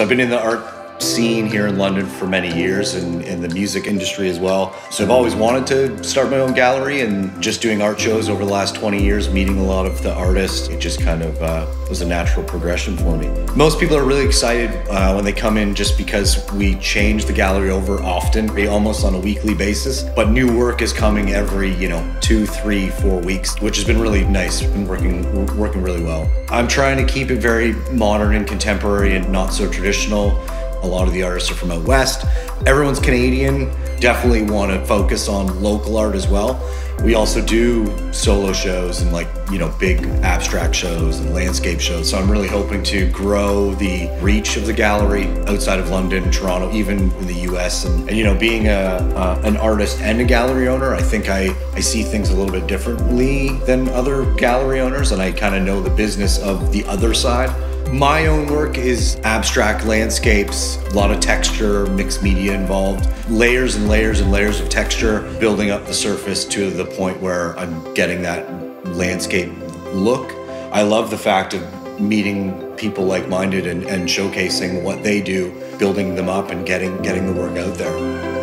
I've been in the art scene here in London for many years and in the music industry as well. So I've always wanted to start my own gallery and just doing art shows over the last 20 years, meeting a lot of the artists, it just kind of uh, was a natural progression for me. Most people are really excited uh, when they come in just because we change the gallery over often, almost on a weekly basis. But new work is coming every, you know, two, three, four weeks, which has been really nice. Been working, working really well. I'm trying to keep it very modern and contemporary and not so traditional. A lot of the artists are from out west. Everyone's Canadian. Definitely want to focus on local art as well. We also do solo shows and like, you know, big abstract shows and landscape shows. So I'm really hoping to grow the reach of the gallery outside of London, Toronto, even in the US. And, and you know, being a, uh, an artist and a gallery owner, I think I, I see things a little bit differently than other gallery owners. And I kind of know the business of the other side. My own work is abstract landscapes, a lot of texture, mixed media involved, layers and layers and layers of texture, building up the surface to the point where I'm getting that landscape look. I love the fact of meeting people like-minded and, and showcasing what they do, building them up and getting getting the work out there.